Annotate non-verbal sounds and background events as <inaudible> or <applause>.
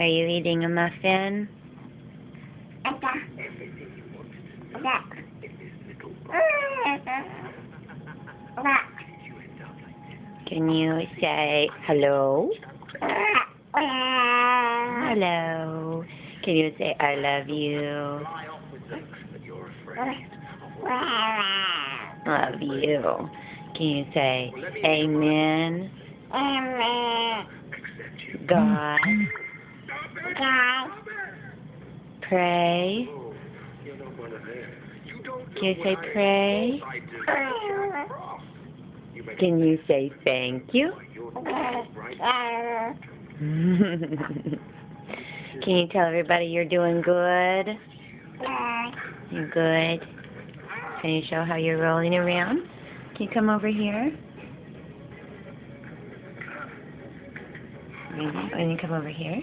Are you eating a muffin? Can you say hello? Hello. Can you say I love you? Love you. Can you say amen? God. Pray. Can you say pray? Can you say thank you? <laughs> Can you tell everybody you're doing good? You're good. Can you show how you're rolling around? Can you come over here? Mm-hmm. Can you come over here?